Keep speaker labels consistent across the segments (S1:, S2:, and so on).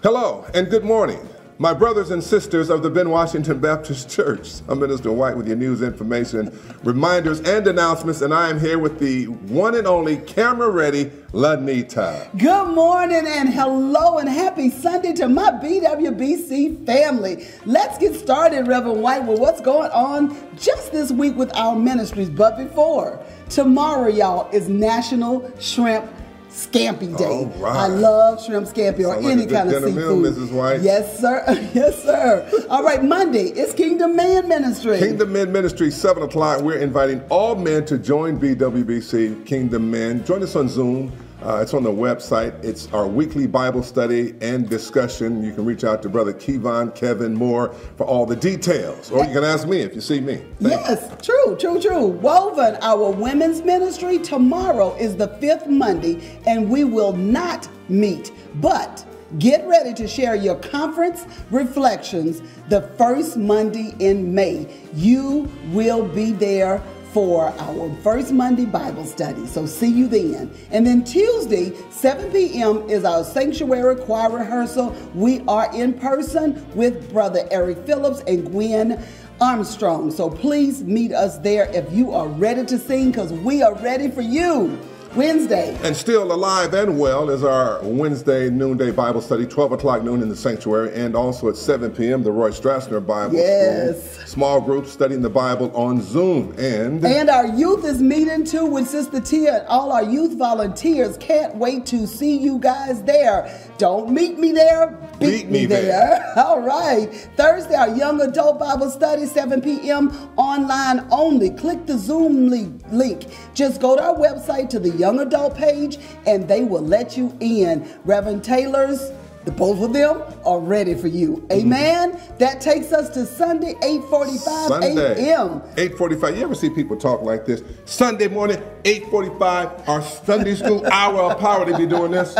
S1: Hello and good morning. My brothers and sisters of the Ben Washington Baptist Church, I'm Minister White with your news information, reminders, and announcements, and I am here with the one and only camera ready Lanita.
S2: Good morning and hello and happy Sunday to my BWBC family. Let's get started, Reverend White, with what's going on just this week with our ministries. But before, tomorrow, y'all, is National Shrimp Scampi Day.
S1: Oh, right.
S2: I love shrimp scampi or
S1: like
S2: any
S1: good
S2: kind of
S1: meal,
S2: seafood.
S1: White.
S2: Yes, sir. yes, sir. All right, Monday is Kingdom Man Ministry.
S1: Kingdom Men Ministry, 7 o'clock. We're inviting all men to join BWBC Kingdom Men. Join us on Zoom. Uh, it's on the website. It's our weekly Bible study and discussion. You can reach out to Brother Kevon, Kevin Moore for all the details. Or you can ask me if you see me. Thank you.
S2: Yes, true, true, true. Woven, our women's ministry, tomorrow is the fifth Monday, and we will not meet. But get ready to share your conference reflections the first Monday in May. You will be there for our first Monday Bible study. So see you then. And then Tuesday, 7 p.m. is our sanctuary choir rehearsal. We are in person with Brother Eric Phillips and Gwen Armstrong. So please meet us there if you are ready to sing because we are ready for you. Wednesday.
S1: And still alive and well is our Wednesday noonday Bible study, 12 o'clock noon in the sanctuary, and also at 7 p.m. the Roy Strassner Bible
S2: Yes.
S1: School. Small groups studying the Bible on Zoom. And,
S2: And our youth is meeting too with Sister Tia and all our youth volunteers. Can't wait to see you guys there. Don't meet me there, beat,
S1: Beat
S2: me,
S1: me
S2: there.
S1: there.
S2: All right. Thursday, our young adult Bible study, 7 p.m. online only. Click the Zoom link. Just go to our website to the young adult page and they will let you in. Reverend Taylor's the both of them are ready for you. Mhm. Amen. That takes us to Sunday, 8:45 a.m.
S1: 8.45. You ever see people talk like this? Sunday morning, 8.45, our Sunday school hour of power. They be doing this.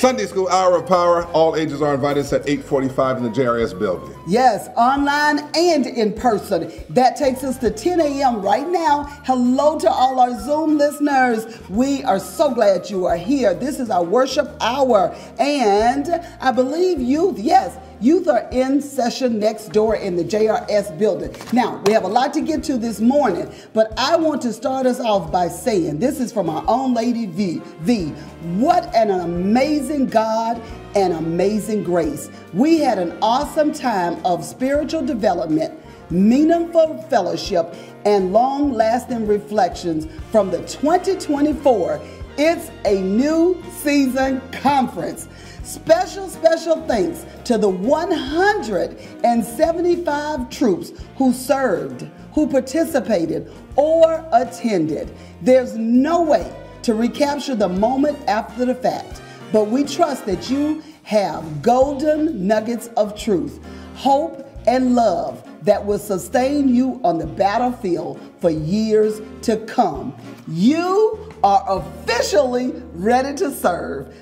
S1: Sunday school hour of power. All ages are invited. It's at 8.45 in the JRS building.
S2: Yes, online and in person. That takes us to 10 a.m. right now. Hello to all our Zoom listeners. We are so glad you are here. This is our worship hour. And I believe youth, yes, youth are in session next door in the JRS building. Now, we have a lot to get to this morning, but I want to start us off by saying this is from our own Lady V. V. What an amazing God and amazing grace. We had an awesome time of spiritual development, meaningful fellowship, and long lasting reflections from the 2024 It's a New Season Conference. Special, special thanks to the 175 troops who served, who participated, or attended. There's no way to recapture the moment after the fact, but we trust that you have golden nuggets of truth, hope, and love that will sustain you on the battlefield for years to come. You are officially ready to serve.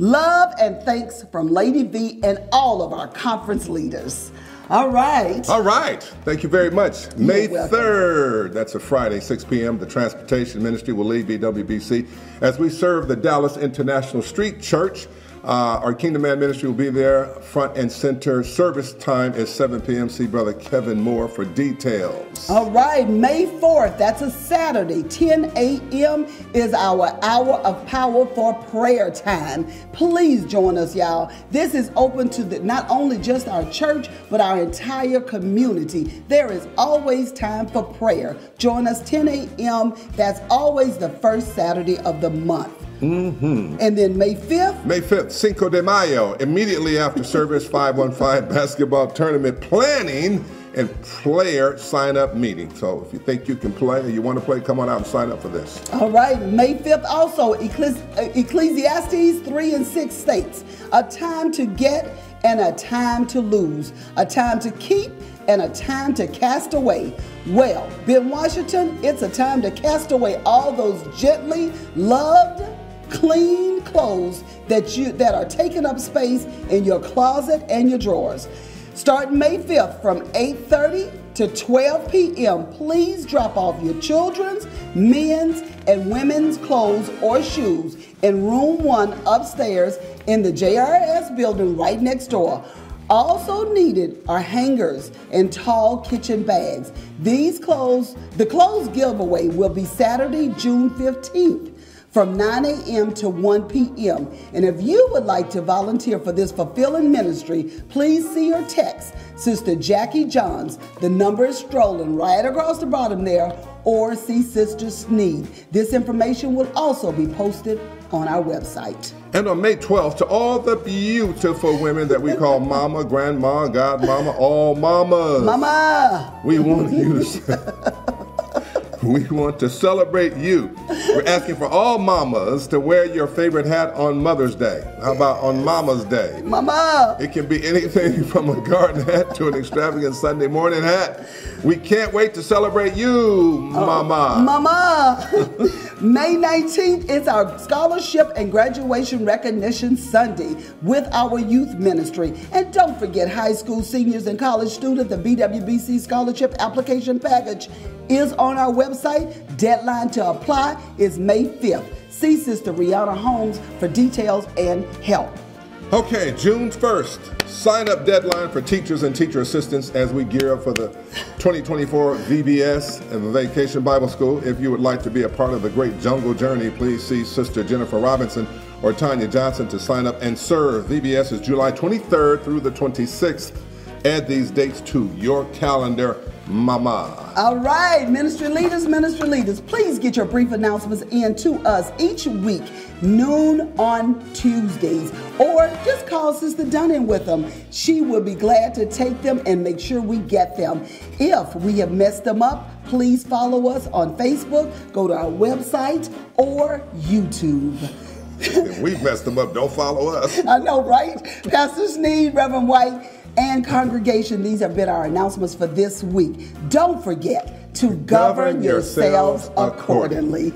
S2: Love and thanks from Lady V and all of our conference leaders. All right.
S1: All right. Thank you very much. May
S2: welcome.
S1: 3rd, that's a Friday, 6 p.m., the Transportation Ministry will lead BWBC as we serve the Dallas International Street Church. Uh, our Kingdom Man Ministry will be there, front and center. Service time is 7 p.m. See Brother Kevin Moore for details.
S2: All right, May 4th, that's a Saturday, 10 a.m. is our hour of power for prayer time. Please join us, y'all. This is open to the, not only just our church, but our entire community. There is always time for prayer. Join us 10 a.m. That's always the first Saturday of the month. Mm-hmm. And then May 5th,
S1: May 5th, Cinco de Mayo, immediately after service, 515 basketball tournament planning and player sign up meeting. So if you think you can play or you want to play, come on out and sign up for this.
S2: All right, May 5th also, Ecclesi- uh, Ecclesiastes 3 and 6 states, a time to get and a time to lose, a time to keep and a time to cast away. Well, Ben Washington, it's a time to cast away all those gently loved, clean clothes that you that are taking up space in your closet and your drawers. Start May 5th from 8:30 to 12 p.m. Please drop off your children's, men's and women's clothes or shoes in room one upstairs in the JRS building right next door. Also needed are hangers and tall kitchen bags. These clothes, the clothes giveaway will be Saturday, June 15th from 9 a.m. to 1 p.m. And if you would like to volunteer for this fulfilling ministry, please see or text Sister Jackie Johns. The number is strolling right across the bottom there, or see Sister Sneed. This information will also be posted on our website.
S1: And on May 12th, to all the beautiful women that we call mama, grandma, godmama, all mamas.
S2: Mama!
S1: We want you to we want to celebrate you. We're asking for all mamas to wear your favorite hat on Mother's Day. How about on Mama's Day?
S2: Mama!
S1: It can be anything from a garden hat to an extravagant Sunday morning hat. We can't wait to celebrate you, Mama.
S2: Mama! May 19th is our scholarship and graduation recognition Sunday with our youth ministry. And don't forget, high school seniors and college students, the BWBC scholarship application package is on our website. Deadline to apply is May 5th. See Sister Rihanna Holmes for details and help.
S1: Okay, June 1st, sign up deadline for teachers and teacher assistants as we gear up for the 2024 VBS and the Vacation Bible School. If you would like to be a part of the great jungle journey, please see Sister Jennifer Robinson or Tanya Johnson to sign up and serve. VBS is July 23rd through the 26th. Add these dates to your calendar Mama.
S2: All right, ministry leaders, ministry leaders, please get your brief announcements in to us each week, noon on Tuesdays, or just call Sister Dunning with them. She will be glad to take them and make sure we get them. If we have messed them up, please follow us on Facebook, go to our website, or YouTube.
S1: if we messed them up, don't follow us.
S2: I know, right? Pastor Sneed, Reverend White, and congregation, these have been our announcements for this week. Don't forget to govern, yourselves, accordingly.